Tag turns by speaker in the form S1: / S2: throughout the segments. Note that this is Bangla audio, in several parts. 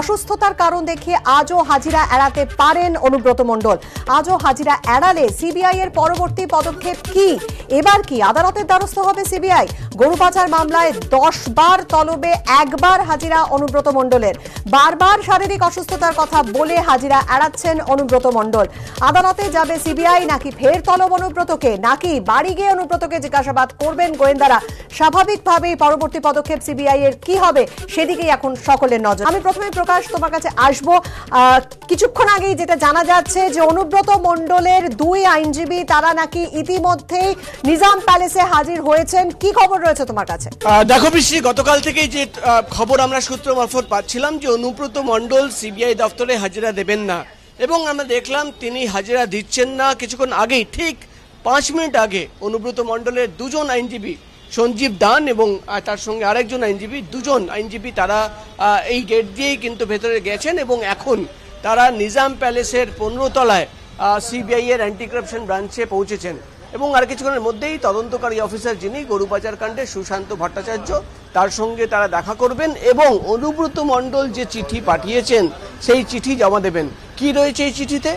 S1: অসুস্থতার কারণ দেখিয়ে আজও হাজিরা এড়াতে পারেন অনুব্রত মণ্ডল। আজও হাজিরা এড়ালে সিবিআই এর পরবর্তী পদক্ষেপ কি? এবার কি আদালতের দ্বারস্থ হবে সিবিআই? গরু পাচার মামলায় দশ বার তলবে একবার হাজিরা অনুব্রত মণ্ডলের। বারবার শারীরিক অসুস্থতার কথা বলে হাজিরা এড়াচ্ছেন অনুব্রত মণ্ডল। আদালতে যাবে সিবিআই, নাকি ফের তলব অনুব্রতকে? নাকি বাড়ি গিয়ে অনুব্রতকে জিজ্ঞাসাবাদ করবেন গোয়েন্দারা? স্বাভাবিকভাবেই পরবর্তী পদক্ষেপ সিবিআই এর কি হবে? সেদিকেই এখন সকলের নজর। আমি প্রথমে প্রকাশ তোমার কাছে আসব। কিছুক্ষণ আগেই যেটা জানা যাচ্ছে যে অনুব্রত মণ্ডলের দুই আইনজীবী, তারা নাকি ইতিমধ্যেই নিজাম প্যালেসে হাজির হয়েছেন। কি খবর রয়েছে তোমার কাছে?
S2: দেখো বৃষ্টি গতকাল থেকেই যে খবর আমরা সূত্র মারফত পাচ্ছিলাম যে অনুব্রত মণ্ডল সিবিআই দপ্তরে হাজিরা দেবেন না এবং আমরা দেখলাম তিনি হাজিরা দিচ্ছেন না। কিছুক্ষণ আগেই, ঠিক পাঁচ মিনিট আগে অনুব্রত মণ্ডলের দুজন আইনজীবী সঞ্জীব দান এবং তার সঙ্গে আরেকজন আইনজীবী, দুজন আইনজীবী তারা এই গেট দিয়েই কিন্তু ভেতরে গেছেন এবং এখন তারা নিজাম প্যালেসের পনেরো তলায় সিবিআই এর অ্যান্টি কারাপশন ব্রাঞ্চে পৌঁছেছেন। এবং আর কিছুক্ষণের মধ্যেই তদন্তকারী অফিসার যিনি গরু পাচার কাণ্ডে সুশান্ত ভট্টাচার্য, তার সঙ্গে তারা দেখা করবেন এবং অনুব্রত মণ্ডল যে চিঠি পাঠিয়েছেন, সেই চিঠি জমা দেবেন। কি রয়েছে এই চিঠিতে?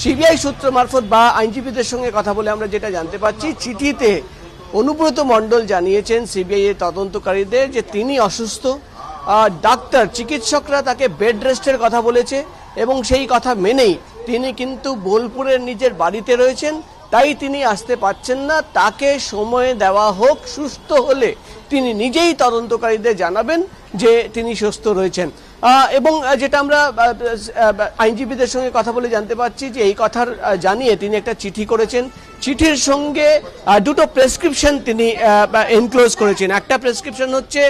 S2: সিবিআই সূত্র মারফত বা আইনজীবীদের সঙ্গে কথা বলে আমরা যেটা জানতে পারছি, চিঠিতে অনুব্রত মণ্ডল জানিয়েছেন সিবিআই এর তদন্তকারীদের যে তিনি অসুস্থ ডাক্তার, চিকিৎসকরা তাকে বেড রেস্টের কথা বলেছে এবং সেই কথা মেনেই তিনি কিন্তু বোলপুরের নিজের বাড়িতে রয়েছেন। তাই তিনি আসতে পারছেন না। তাকে সময় দেওয়া হোক, সুস্থ হলে তিনি নিজেই তদন্তকারীদের জানাবেন যে তিনি সুস্থ রয়েছেন। এবং যেটা আমরা আইনজীবীদের সঙ্গে কথা বলে জানতে পারছি যে এই কথার জানিয়ে তিনি একটা চিঠি করেছেন। চিঠির সঙ্গে দুটো প্রেসক্রিপশন তিনি এনক্লোজ করেছেন। একটা প্রেসক্রিপশন হচ্ছে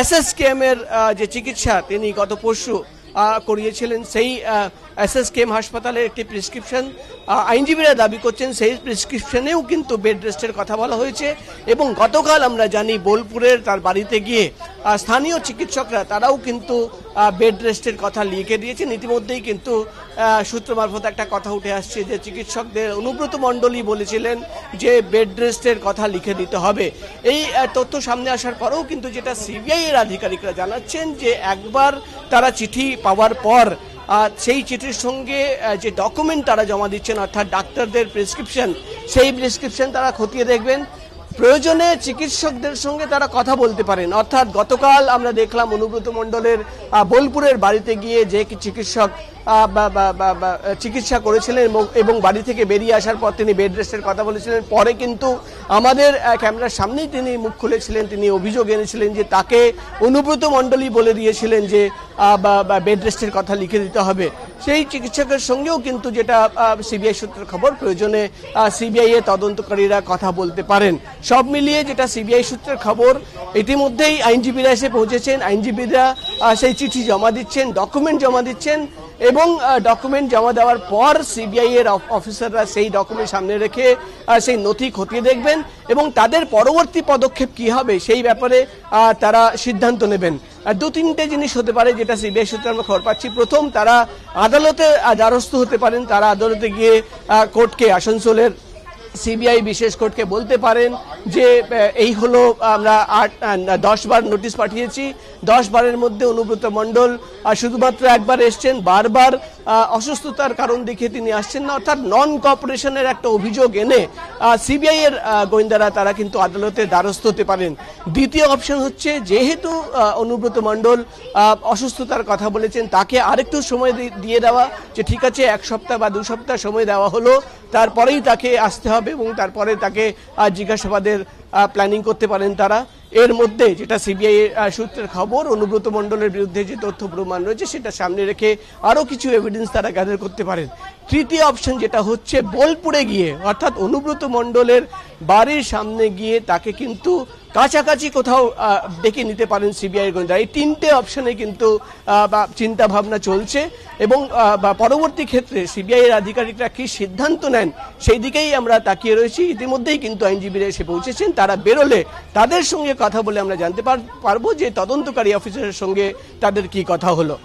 S2: এস এস এর যে চিকিৎসা তিনি গত পরশু করিয়েছিলেন, সেই এসএসকেএম হাসপাতালের একটি প্রেসক্রিপশন আইনজীবীরা দাবি করছেন সেই প্রেসক্রিপশনেও কিন্তু বেড রেস্টের কথা বলা হয়েছে এবং গতকাল আমরা জানি বোলপুরের তার বাড়িতে গিয়ে স্থানীয় চিকিৎসকরা তারাও কিন্তু বেড রেস্টের কথা লিখে দিয়েছেন। ইতিমধ্যেই কিন্তু সূত্র মারফত একটা কথা উঠে আসছে যে চিকিৎসকদের অনুব্রত মণ্ডলী বলেছিলেন যে বেড রেস্টের কথা লিখে দিতে হবে। এই তথ্য সামনে আসার পরেও কিন্তু যেটা সিবিআই এর আধিকারিকরা জানাচ্ছেন যে একবার তারা চিঠি পাওয়ার পর সেই চিঠির সঙ্গে যে ডকুমেন্ট তারা জমা দিচ্ছেন, অর্থাৎ ডাক্তারদের প্রেসক্রিপশন সেই প্রেসক্রিপশন তারা খতিয়ে দেখবেন। প্রয়োজনে চিকিৎসকদের সঙ্গে তারা কথা বলতে পারেন। অর্থাৎ গতকাল আমরা দেখলাম অনুব্রত মণ্ডলের বোলপুরের বাড়িতে গিয়ে যে চিকিৎসক চিকিৎসা করেছিলেন এবং- বাড়ি থেকে বেরিয়ে আসার পর তিনি বেড রেস্টের কথা বলেছিলেন। পরে কিন্তু আমাদের ক্যামেরার সামনেই তিনি মুখ খুলেছিলেন, তিনি অভিযোগ এনেছিলেন যে তাকে অনুব্রত মণ্ডলই বলে দিয়েছিলেন যে বেড রেস্টের কথা লিখে দিতে হবে। সেই চিকিৎসকের সঙ্গেও কিন্তু যেটা সিবিআই সূত্রের খবর, প্রয়োজনে সিবিআই এর তদন্তকারীরা কথা বলতে পারেন। সব মিলিয়ে যেটা সিবিআই সূত্রের খবর, ইতিমধ্যেই আইনজীবীরা এসে পৌঁছেছেন। আইনজীবীরা সেই চিঠি জমা দিচ্ছেন ডকুমেন্ট জমা দিচ্ছেন। এবং ডকুমেন্ট জমা দেওয়ার পর সিবিআই এর অফ- অফিসাররা সেই ডকুমেন্ট সামনে রেখে সেই নথি খতিয়ে দেখবেন এবং তাদের পরবর্তী পদক্ষেপ কি হবে সেই ব্যাপারে তারা সিদ্ধান্ত নেবেন। দু তিনটে জিনিস হতে পারে যেটা সিবিআই সূত্রে আমরা খবর পাচ্ছি। প্রথম, তারা আদালতে দ্বারস্থ হতে পারেন। তারা আদালতে গিয়ে কোর্টকে আসানসোলের সিবিআই বিশেষ কোর্টকে বলতে পারেন যে এই হলো আমরা আট দশবার দশ বার নোটিশ পাঠিয়েছি। দশ বারের মধ্যে অনুব্রত মণ্ডল শুধুমাত্র একবার এসছেন, বারবার অসুস্থতার কারণ দেখিয়ে তিনি আসছেন না। অর্থাৎ নন কপারেশনের একটা অভিযোগ এনে সিবিআই এর গোয়েন্দারা তারা কিন্তু আদালতে দ্বারস্থ হতে পারেন। দ্বিতীয় অপশন হচ্ছে, যেহেতু অনুব্রত মণ্ডল অসুস্থতার কথা বলেছেন, তাকে আরেকটু সময় দিয়ে দেওয়া যে ঠিক আছে, এক সপ্তাহ বা দু সপ্তাহ সময় দেওয়া হলো, তারপরেই তাকে আসতে হবে এবং তারপরে তাকে জিজ্ঞাসাবাদের প্ল্যানিং করতে পারেন তারা। এর মধ্যে যেটা সিবিআই সূত্রের খবর, অনুব্রত মণ্ডলের বিরুদ্ধে যে তথ্য প্রমাণ রয়েছে, সেটা সামনে রেখে আরও কিছু এভিডেন্স তারা গ্যাদার করতে পারেন। তৃতীয় অপশন যেটা হচ্ছে, বোলপুরে গিয়ে, অর্থাৎ অনুব্রত মণ্ডলের বাড়ির সামনে গিয়ে তাকে কিন্তু কাছাকাছি কোথাও ডেকে নিতে পারেন সিবিআই গোয়েন্দা এই তিনটে অপশনে কিন্তু চিন্তা ভাবনা চলছে এবং বা পরবর্তী ক্ষেত্রে সিবিআইয়ের আধিকারিকরা কি সিদ্ধান্ত নেন সেই দিকেই আমরা তাকিয়ে রয়েছি। ইতিমধ্যেই কিন্তু আইনজীবীরা এসে পৌঁছেছেন, তারা বেরোলে তাদের সঙ্গে কথা বলে আমরা জানতে পারব যে তদন্তকারী অফিসারের সঙ্গে তাদের কি কথা হলো।